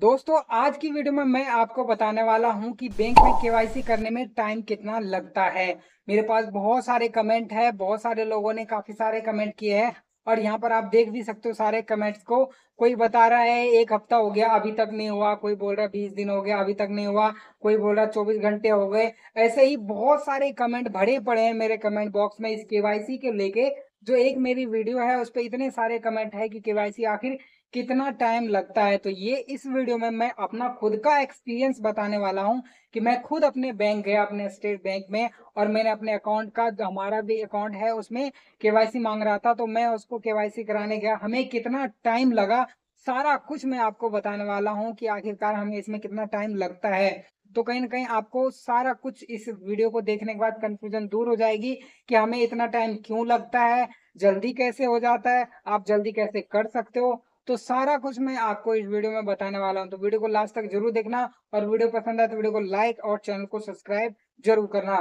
दोस्तों, आज की वीडियो में मैं आपको बताने वाला हूँ कि बैंक में केवाईसी करने में टाइम कितना लगता है। मेरे पास बहुत सारे कमेंट है, बहुत सारे लोगों ने काफ़ी सारे कमेंट किए हैं और यहाँ पर आप देख भी सकते हो सारे कमेंट्स को। कोई बता रहा है, एक हफ़्ता हो गया, अभी तक नहीं हुआ। कोई बोल रहा बीस दिन हो गया, अभी तक नहीं हुआ। कोई बोल रहा चौबीस घंटे हो गए। ऐसे ही बहुत सारे कमेंट भरे पड़े हैं मेरे कमेंट बॉक्स में इस केवाईसी के लेके। जो एक मेरी वीडियो है, उस पर इतने सारे कमेंट है कि केवाईसी आखिर कितना टाइम लगता है? तो ये इस वीडियो में मैं अपना खुद का एक्सपीरियंस बताने वाला हूँ कि मैं खुद अपने बैंक गया, अपने स्टेट बैंक में और मैंने अपने अकाउंट का जो हमारा भी अकाउंट है उसमें केवाईसी मांग रहा था तो मैं उसको केवाईसी कराने गया। हमें कितना टाइम लगा? सारा कुछ मैं आपको बताने वाला हूँ कि आखिरकार हमें इसमें कितना टाइम लगता है। तो कहीं ना कहीं आपको सारा कुछ इस वीडियो को देखने के बाद कंफ्यूजन दूर हो जाएगी कि हमें इतना टाइम क्यों लगता है? जल्दी कैसे हो जाता है? आप जल्दी कैसे कर सकते हो? तो सारा कुछ मैं आपको इस वीडियो में बताने वाला हूँ। तो वीडियो को लास्ट तक ज़रूर देखना और वीडियो पसंद आए तो वीडियो को लाइक और चैनल को सब्सक्राइब ज़रूर करना।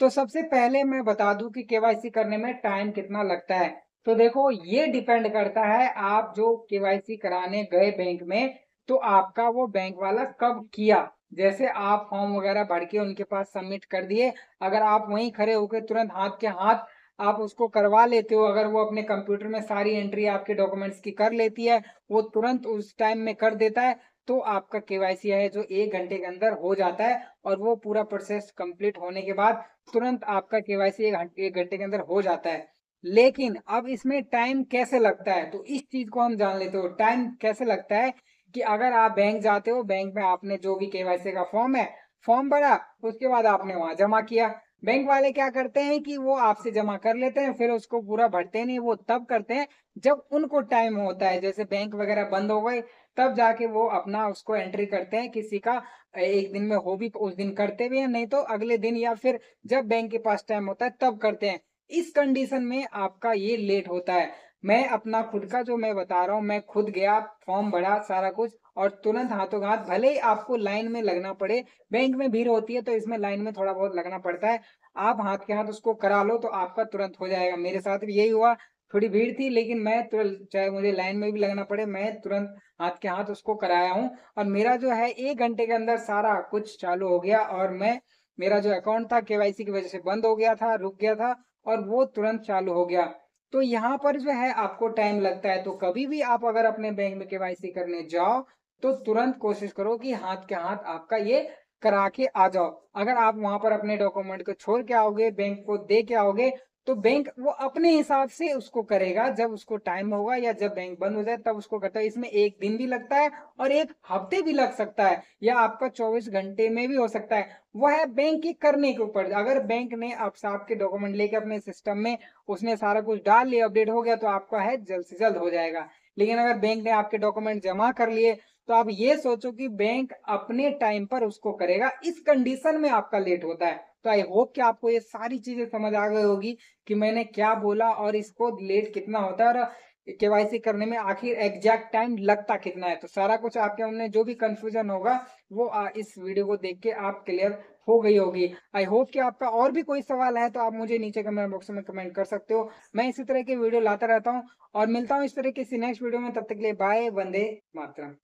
तो सबसे पहले मैं बता दूँ कि केवाईसी करने में टाइम कितना लगता है। तो देखो, ये डिपेंड करता है आप जो केवाईसी कराने गए बैंक में तो आपका वो बैंक वाला कब किया। जैसे आप फॉर्म वगैरह भर के उनके पास सबमिट कर दिए, अगर आप वहीं खड़े होकर तुरंत हाथ के हाथ आप उसको करवा लेते हो, अगर वो अपने कंप्यूटर में सारी एंट्री आपके डॉक्यूमेंट्स की कर लेती है, वो तुरंत उस टाइम में कर देता है तो आपका केवाईसी है जो एक घंटे के अंदर हो जाता है और वो पूरा प्रोसेस कंप्लीट होने के बाद तुरंत आपका केवाईसी एक घंटे के अंदर हो जाता है। लेकिन अब इसमें टाइम कैसे लगता है? तो इस चीज़ को हम जान लेते हो। टाइम कैसे लगता है कि अगर आप बैंक जाते हो बैंक में आपने जो भी केवाईसी का फॉर्म है फॉर्म भरा, उसके बाद आपने वहाँ जमा किया। बैंक वाले क्या करते हैं कि वो आपसे जमा कर लेते हैं, फिर उसको पूरा भरते नहीं, वो तब करते हैं जब उनको टाइम होता है। जैसे बैंक वगैरह बंद हो गए, तब जाके वो अपना उसको एंट्री करते हैं किसी का, एक दिन में हो भी, उस दिन करते भी हैं, नहीं तो अगले दिन या फिर जब बैंक के पास टाइम होता है तब करते हैं। इस कंडीशन में आपका ये लेट होता है। मैं अपना खुद का जो मैं बता रहा हूँ, मैं खुद गया फॉर्म भरा सारा कुछ और तुरंत हाथों हाथ भले ही आपको लाइन में लगना पड़े बैंक में भीड़ होती है तो इसमें लाइन में थोड़ा बहुत लगना पड़ता है। आप हाथ के हाथ उसको करा लो तो आपका तुरंत हो जाएगा। मेरे साथ भी यही हुआ, थोड़ी भीड़ थी लेकिन मैं तुरंत चाहे मुझे लाइन में भी लगना पड़े, मैं तुरंत हाथ के हाथ उसको कराया हूँ और मेरा जो है एक घंटे के अंदर सारा कुछ चालू हो गया और मैं, मेरा जो अकाउंट था केवाईसी की वजह से बंद हो गया था, रुक गया था और वो तुरंत चालू हो गया। तो यहाँ पर जो है आपको टाइम लगता है। तो कभी भी आप अगर अपने बैंक में केवाईसी करने जाओ तो तुरंत कोशिश करो कि हाथ के हाथ आपका ये करा के आ जाओ। अगर आप वहाँ पर अपने डॉक्यूमेंट को छोड़ के आओगे बैंक को दे के आओगे तो बैंक वो अपने हिसाब से उसको करेगा, जब उसको टाइम होगा या जब बैंक बंद हो जाए, तब उसको करता है। इसमें एक दिन भी लगता है और एक हफ़्ते भी लग सकता है, या आपका 24 घंटे में भी हो सकता है। वो है बैंक के करने के ऊपर। अगर बैंक ने आप आपके डॉक्यूमेंट लेके अपने सिस्टम में उसने सारा कुछ डाल लिया अपडेट हो गया तो आपका है जल्द से जल्द हो जाएगा। लेकिन अगर बैंक ने आपके डॉक्यूमेंट जमा कर लिए तो आप ये सोचो कि बैंक अपने टाइम पर उसको करेगा। इस कंडीशन में आपका लेट होता है। तो आई होप कि आपको ये सारी चीज़ें समझ आ गई होगी कि मैंने क्या बोला और इसको लेट कितना होता है और केवाईसी करने में आखिर एग्जैक्ट टाइम लगता कितना है। तो सारा कुछ आपके हमने जो भी कंफ्यूजन होगा वो आ, इस वीडियो को देख के आप क्लियर हो गई होगी। आई होप कि आपका और भी कोई सवाल है तो आप मुझे नीचे कमेंट बॉक्स में कमेंट कर सकते हो। मैं इसी तरह के वीडियो लाता रहता हूँ और मिलता हूँ इस तरह के नेक्स्ट वीडियो में। तब तक के लिए बाय वंदे मातरम।